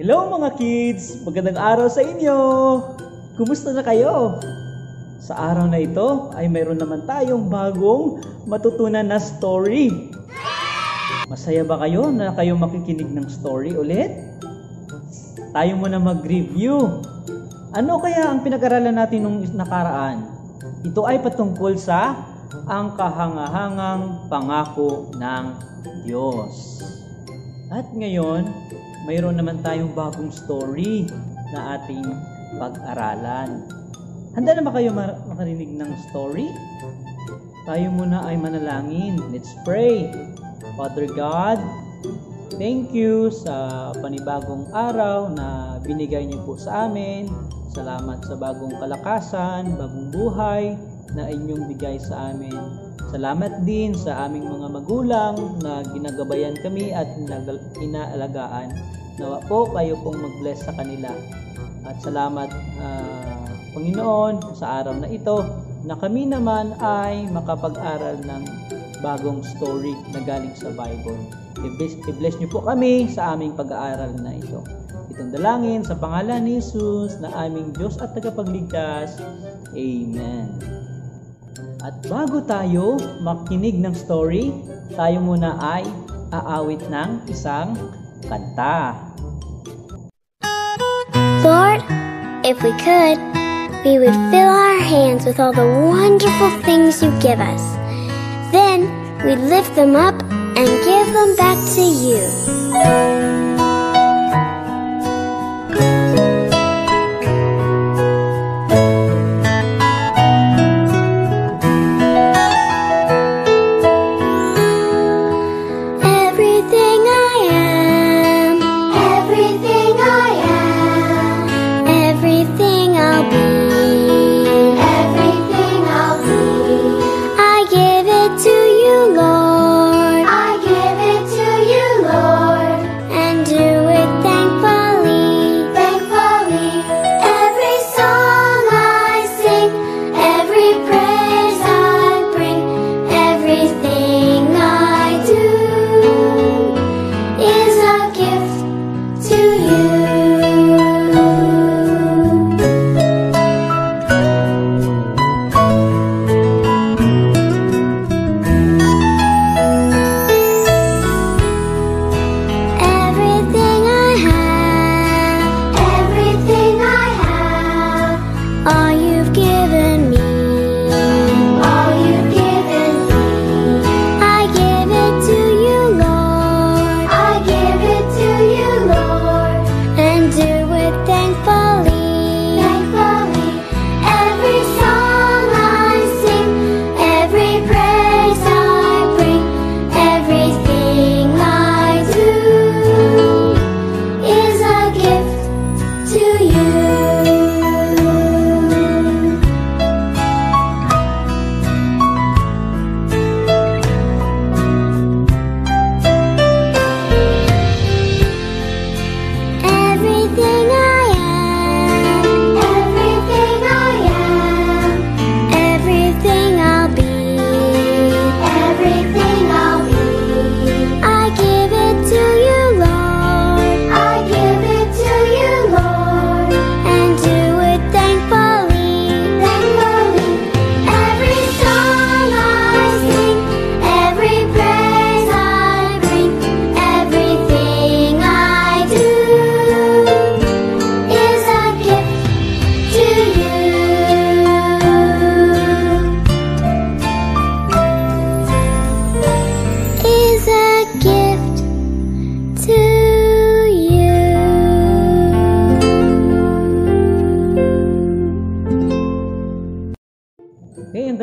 Hello mga kids! Magandang araw sa inyo! Kumusta na kayo? Sa araw na ito ay mayroon naman tayong bagong matutunan na story. Masaya ba kayo na kayo makikinig ng story ulit? Tayo muna mag-review. Ano kaya ang pinag-aralan natin nung nakaraan? Ito ay patungkol sa ang kahangahangang pangako ng Diyos. At ngayon, mayroon naman tayong bagong story na ating pag-aralan. Handa na ba kayo makarinig ng story? Tayo muna ay manalangin. Let's pray. Father God, thank you sa panibagong araw na binigay niyo po sa amin. Salamat sa bagong kalakasan, bagong buhay na inyong bigay sa amin. Salamat din sa aming mga magulang na ginagabayan kami at inaalagaan. Nawa po kayo pong mag-bless sa kanila. At salamat ah, Panginoon sa araw na ito na kami naman ay makapag-aral ng bagong story na galing sa Bible. I-bless, i-bless niyo po kami sa aming pag-aaral na ito. Itong dalangin sa pangalan ni Jesus na aming Diyos at tagapagligtas. Amen. At bago tayo makinig ng story, tayo muna ay aawit ng isang kanta. Lord, if we could, we would fill our hands with all the wonderful things you give us. Then we'd lift them up and give them back to you.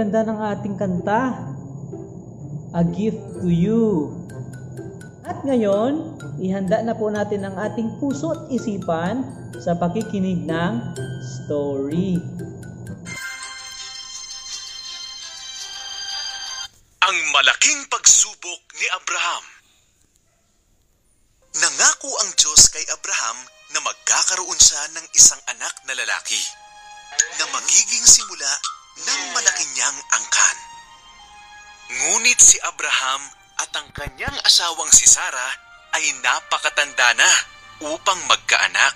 Ganda ng ating kanta. A gift to you. At ngayon, ihanda na po natin ang ating puso at isipan sa pakikinig ng story. Ang malaking pagsubok ni Abraham. Nangako ang Diyos kay Abraham na magkakaroon siya ng isang anak na lalaki na magiging simula ng malaki niyang angkan. Ngunit si Abraham at ang kanyang asawang si Sarah ay napakatanda na upang magkaanak.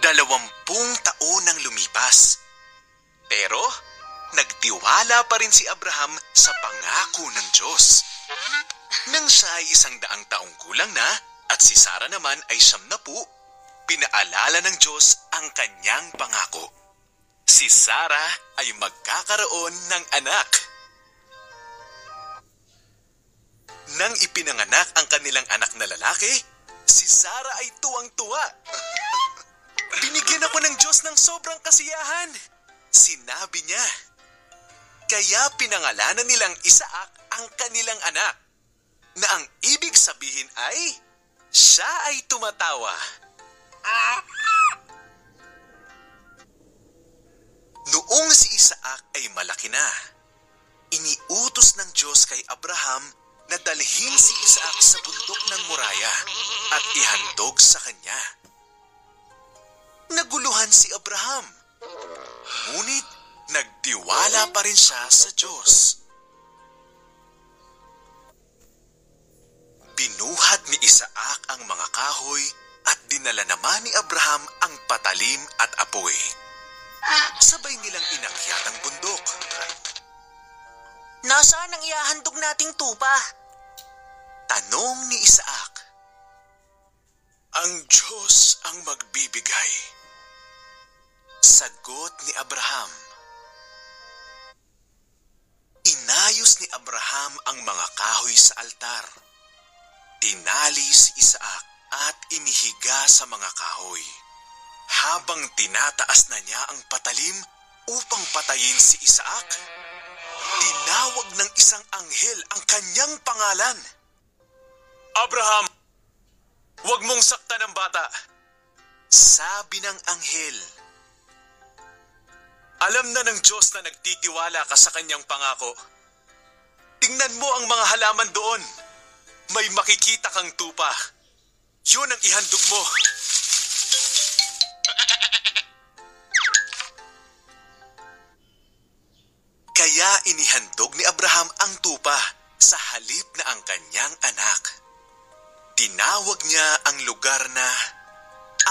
Dalawampung taon ang lumipas. Pero nagtiwala pa rin si Abraham sa pangako ng Diyos. Nang siya ay isang daang taong gulang na at si Sarah naman ay siyam na po, pinaalala ng Diyos ang kanyang pangako. Si Sarah ay magkakaroon ng anak. Nang ipinanganak ang kanilang anak na lalaki, si Sarah ay tuwang-tuwa. Binigyan ako ng Diyos ng sobrang kasiyahan. Sinabi niya. Kaya pinangalanan nilang Isaac ang kanilang anak. Na ang ibig sabihin ay, siya ay tumatawa. Noong si Isaac ay malaki na, iniutos ng Diyos kay Abraham na dalhin si Isaac sa bundok ng Moraya at ihandog sa kanya. Naguluhan si Abraham, ngunit nagtiwala pa rin siya sa Diyos. Binuhat ni Isaac ang mga kahoy at dinala naman ni Abraham ang patalim at apoy. Sabay nilang inakyat ang bundok. Nasaan ang iahandog nating tupa? Tanong ni Isaac. Ang Diyos ang magbibigay. Sagot ni Abraham. Inayos ni Abraham ang mga kahoy sa altar. Tinali si Isaac at inihiga sa mga kahoy. Habang tinataas na niya ang patalim upang patayin si Isaac, tinawag ng isang anghel ang kanyang pangalan. Abraham, huwag mong saktan ang bata. Sabi ng anghel. Alam na ng Diyos na nagtitiwala ka sa kanyang pangako. Tingnan mo ang mga halaman doon. May makikita kang tupa. Yun ang ihandog mo. Kaya inihandog ni Abraham ang tupa sa halip na ang kanyang anak. Tinawag niya ang lugar na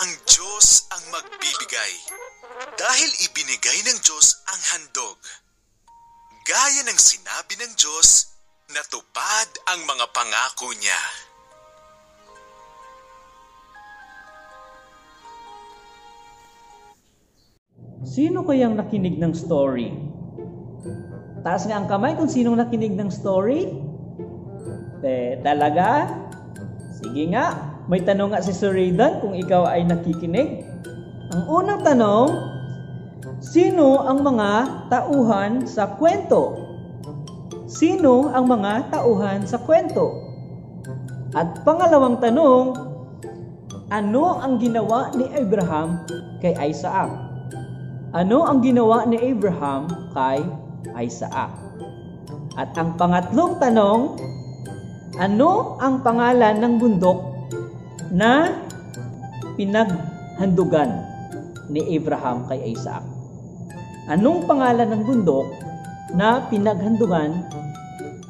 ang Diyos ang magbibigay dahil ibinigay ng Diyos ang handog. Gaya ng sinabi ng Diyos, natupad ang mga pangako niya. Sino kayang nakinig ng story? Taas nga ang kamay kung sinong nakinig ng story. Te, talaga? Sige nga, may tanong nga si Sir Raydan kung ikaw ay nakikinig. Ang unang tanong, sino ang mga tauhan sa kwento? Sino ang mga tauhan sa kwento? At pangalawang tanong, ano ang ginawa ni Abraham kay Isaac? Ano ang ginawa ni Abraham kay Isaac? At ang pangatlong tanong, ano ang pangalan ng bundok na pinaghandugan ni Abraham kay Isaac? Anong pangalan ng bundok na pinaghandugan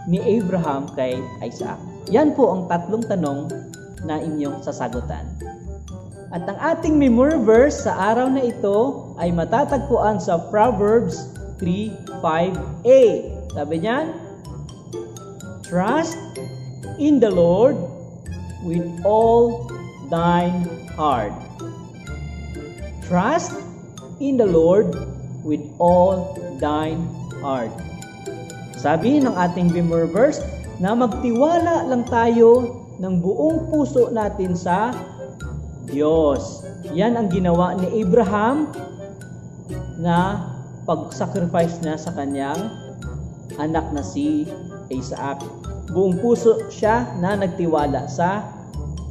ni Abraham kay Isaac? Yan po ang tatlong tanong na inyong sasagutan. At ang ating memory verse sa araw na ito ay matatagpuan sa Proverbs 3:5a. Sabi niyan, Trust in the Lord with all thine heart. Trust in the Lord with all thine heart. Sabi ng ating memory verse na magtiwala lang tayo ng buong puso natin sa Diyos. Yan ang ginawa ni Abraham na pag-sacrifice niya sa kanyang anak na si Isaac. Buong puso siya na nagtiwala sa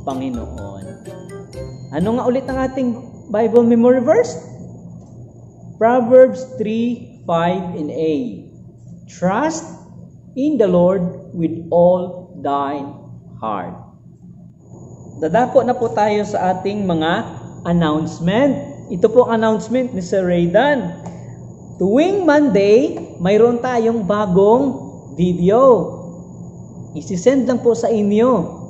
Panginoon. Ano nga ulit ang ating Bible memory verse? Proverbs 3, 5 and 8. Trust in the Lord with all thine heart. Dadako na po tayo sa ating mga announcement. Ito po ang announcement ni Sir Raydan. Tuwing Monday, mayroon tayong bagong video. Isisend lang po sa inyo.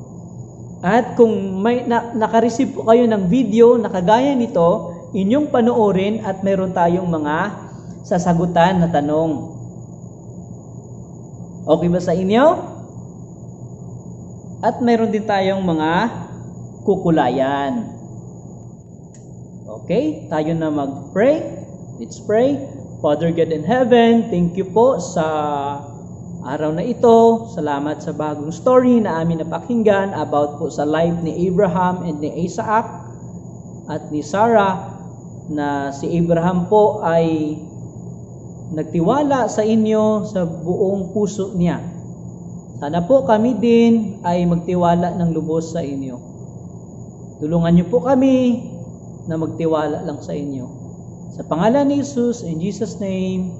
At kung may na, nakareceive po kayo ng video na kagaya nito, inyong panoorin at meron tayong mga sasagutan na tanong. Okay ba sa inyo? At meron din tayong mga kukulayan. Okay, tayo na mag-pray. Let's pray. Father God in heaven, thank you po sa araw na ito. Salamat sa bagong story na amin napakinggan about po sa life ni Abraham and ni Isaac at ni Sarah na si Abraham po ay nagtiwala sa inyo sa buong puso niya. Sana po kami din ay magtiwala ng lubos sa inyo. Tulungan niyo po kami na magtiwala lang sa inyo. Sa pangalan ni Jesus, in Jesus' name,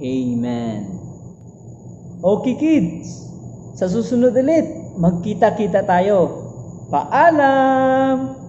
Amen. Okay kids, sa susunod ulit, magkita-kita tayo. Paalam!